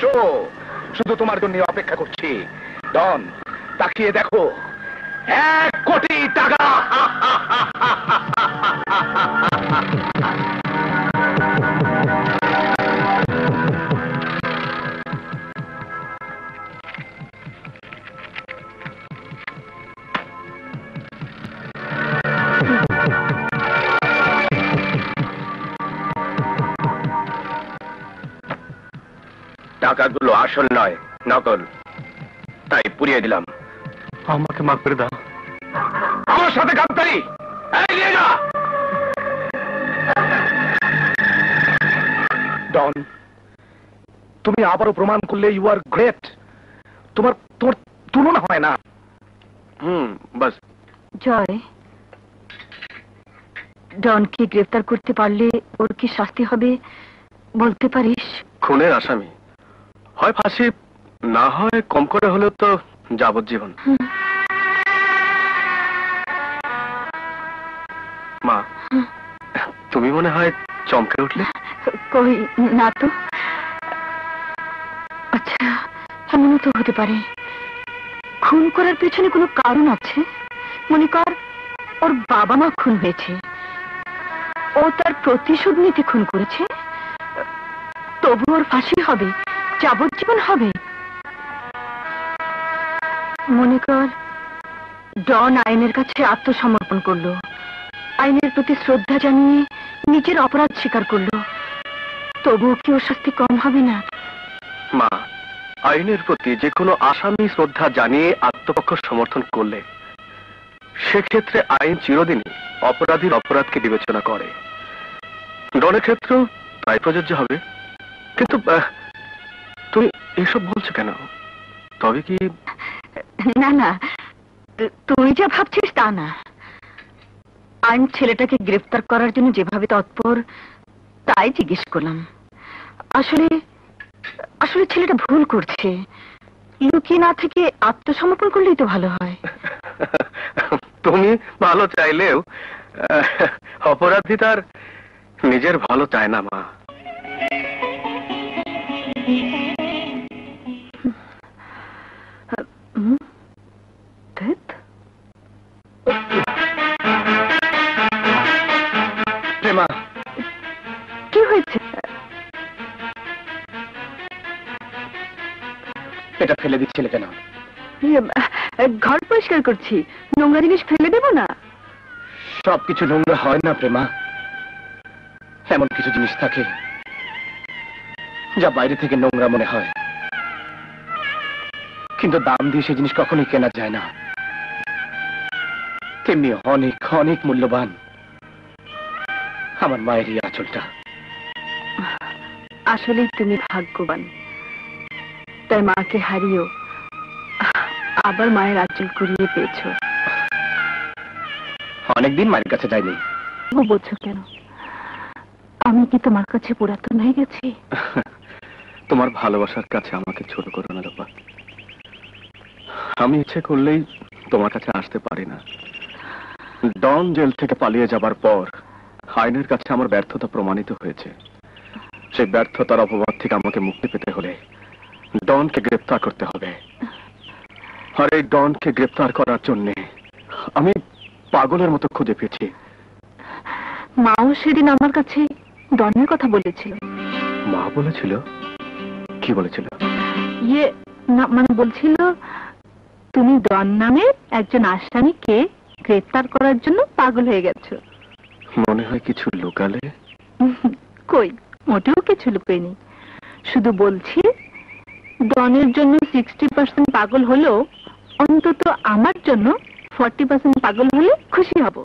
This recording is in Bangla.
এসো শুধু তোমার জন্য অপেক্ষা করছি। ডন তাকিয়ে দেখো। এক কোটি টাকা! টাকাগুলো আসল নয় নকল। তাই পুড়িয়ে দিলাম। আমাকে মাফ করে দাও। আমার সাথে গাদ্দারি এই নিয়ে যা। ডন তুমি আবারও প্রমাণ করলে ইউ আর গ্রেট তোমার তোমার তুলনা হয় না। হুম বাস। জয়। ডনকে গ্রেফতার করতে পারলে ওর কি শাস্তি হবে? বলতে পারিস? খুনের আসামি। হয় ফাঁসি না হয় কম করে হলেও তো যাবজ্জীবন। মা তুমি মনে হয় চমকে উঠলে? কই না তো। আচ্ছা এমনও তো হতে পারে। খুন করার পেছনে কোনো কারণ আছে? মনে কর ওর বাবা মা খুন হয়েছে। ও তার প্রতিশোধ নিতে খুন করেছে। তবু ওর ফাঁসি হবে। যাবজ্জীবন হবে। মনে কর, ডন আইনের কাছে আত্মসমর্পণ করল। আইনের প্রতি শ্রদ্ধা জানিয়ে নিজের অপরাধ স্বীকার করল। তবুও কি শাস্তি কম হবে না? মা, আইনের প্রতি যে কোনো আসামি শ্রদ্ধা জানিয়ে আত্মপক্ষ সমর্থন করলে, সেক্ষেত্রে আইন চিরদিনই অপরাধীর অপরাধকে বিবেচনা করে। ডনের ক্ষেত্রেও তাই প্রযোজ্য হবে। কিন্তু তুমি এসব বলছো কেন? তবে কি না না। তুই যা ভাবছিস তা না। আইন ছেলেটাকে গ্রেফতার করার জন্য যেভাবে তৎপর তাই জিজ্ঞেস করলাম। আসলে আসলে ছেলেটা ভুল করছে। লুকিয়ে না থেকে আত্মসমর্পণ করলেই তো ভালো হয়। তুমি ভালো চাইলেও অপরাধী তার নিজের ভালো চায় না মা। হুম? ধ্যাৎ। প্রেমা কি হয়েছে? এটা ফেলে দিচ্ছিলে কেন ইয়ে, ঘর পরিষ্কার করছি। নোংরা জিনিস ফেলে দেবো না? সবকিছু নোংরা হয় না প্রেমা। এমন কিছু জিনিস থাকে যা বাইরে থেকে নোংরা মনে হয়। কিন্তু দাম দিয়ে সেই জিনিস কখনোই কেনা যায় না। তেমনি অনেক অনেক মূল্যবান। আমার মায়ের এই আঁচলটা। আসলেই তুমি ভাগ্যবান। তাই মাকে হারিয়েও আবার মায়ের আঁচল কুড়িয়ে পেয়েছ। অনেকদিন মায়ের কাছে যায়নি ও বলছো কেন? আমি কি তোমার কাছে পুরাতন হয়ে গেছি? তোমার ভালোবাসার কাছে আমাকে ছোট করো না রূপা। আমি ইচ্ছে করলেই তোমার কাছে আসতে পারি না। ডন জেল থেকে পালিয়ে যাবার পর আইনের কাছে আমার ব্যর্থতা প্রমাণিত হয়েছে। সেই ব্যর্থতার অপবাদ থেকে আমাকে মুক্তি পেতে হলে ডনকে গ্রেপ্তার করতে হবে। আর এই ডনকে গ্রেপ্তার করার জন্যে আমি পাগলের মতো খুঁজে পেয়েছি। মাও সেদিন আমার কাছে ডনের কথা বলেছিল। মা বলেছিল? কি বলেছিল? ইয়ে না মানে বলছিল তুমি ডন নামে একজন আসামিকে গ্রেফতার করার জন্য পাগল হয়ে গেছো। মনে হয় কিছু লুকালে? কই মোটেও কিছু লুকোয়নি। শুধু বলছি ডনের জন্য সিক্সটি পার্সেন্ট পাগল হলেও অন্তত আমার জন্য ফর্টি পার্সেন্ট পাগল হলে খুশি হব।